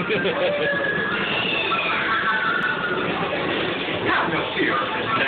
Have no fear.